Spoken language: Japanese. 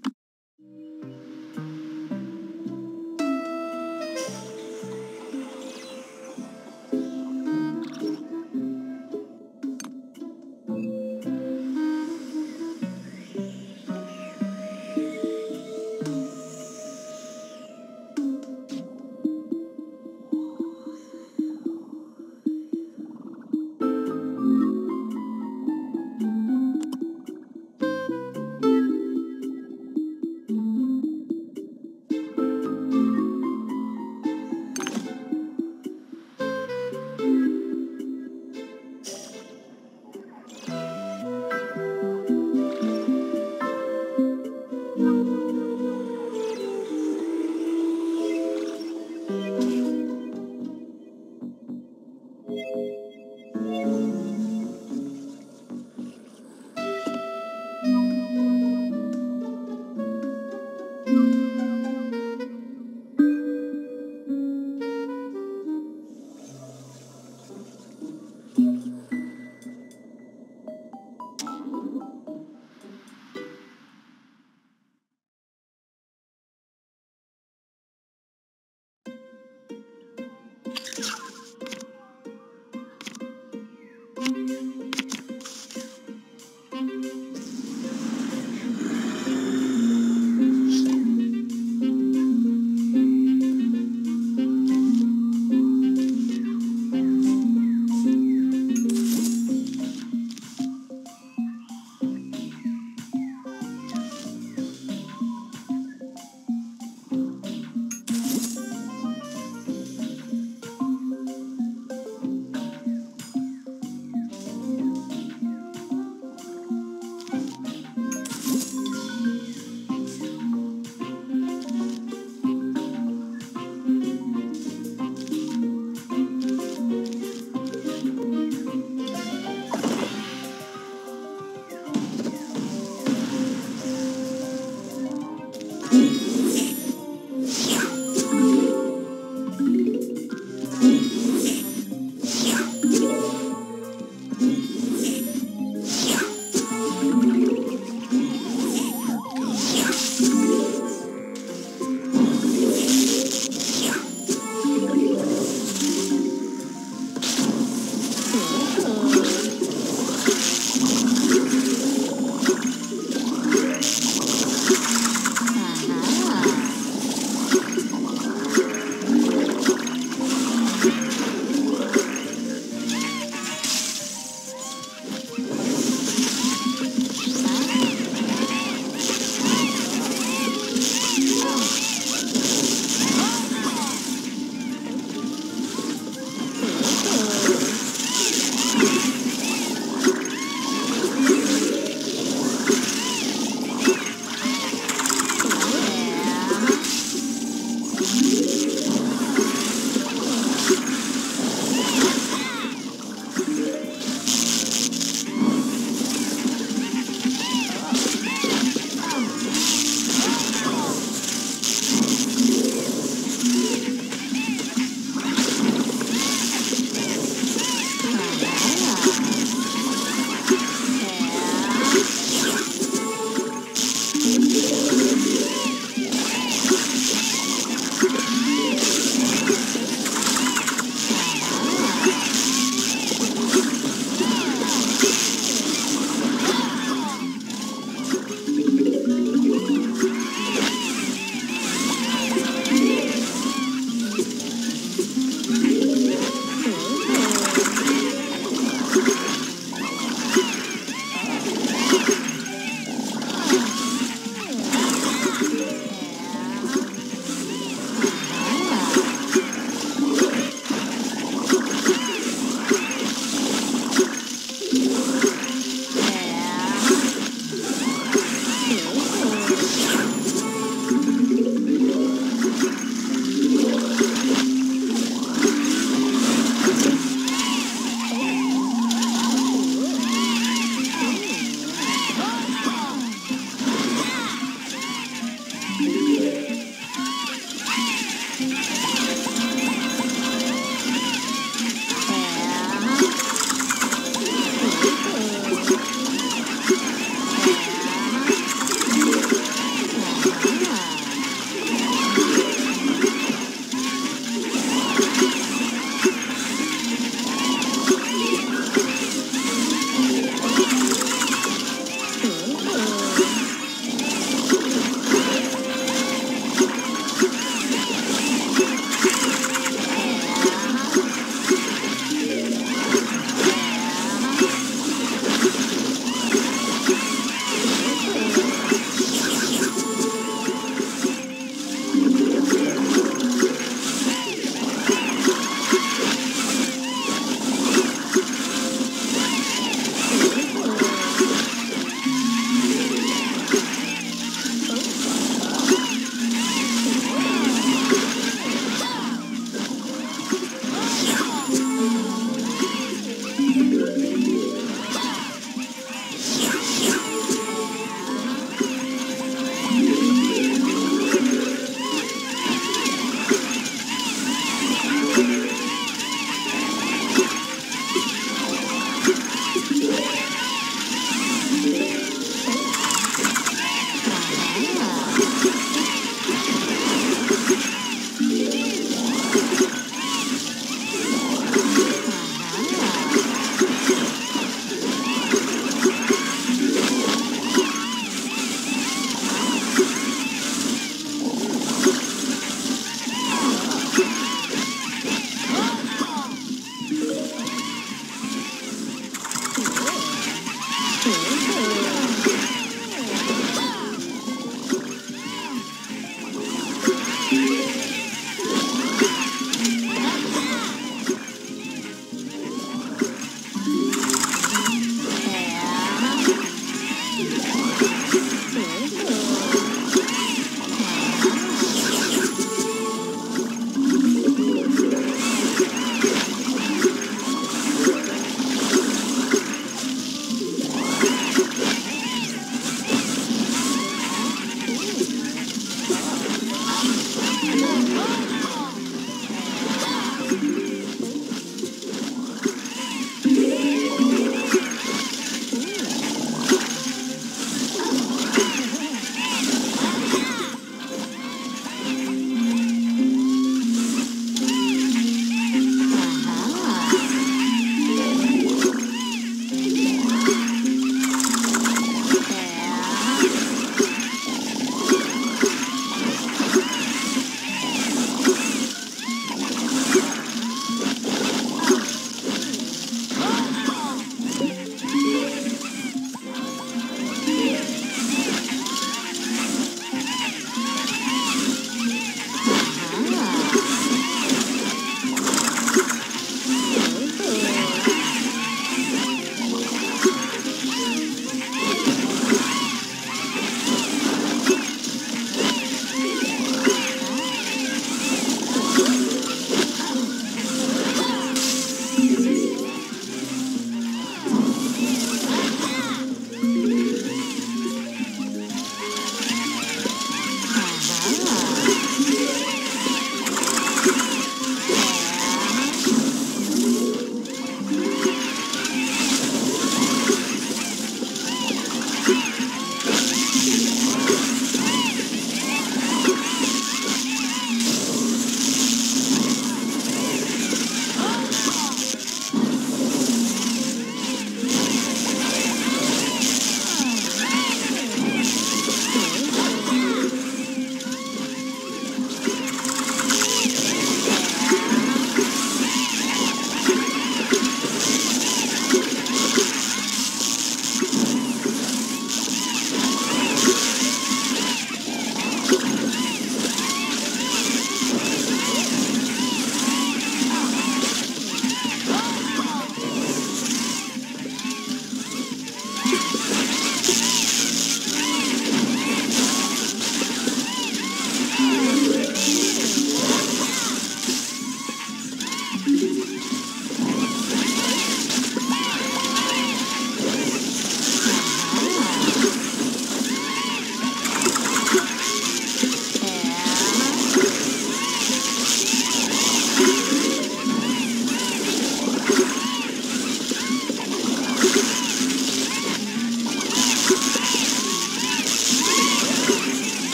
ピッ!